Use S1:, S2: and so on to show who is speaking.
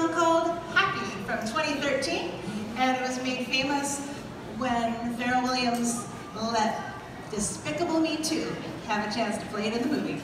S1: song called Happy from 2013, and it was made famous when Pharrell Williams let Despicable Me 2 have a chance to play it in the movie.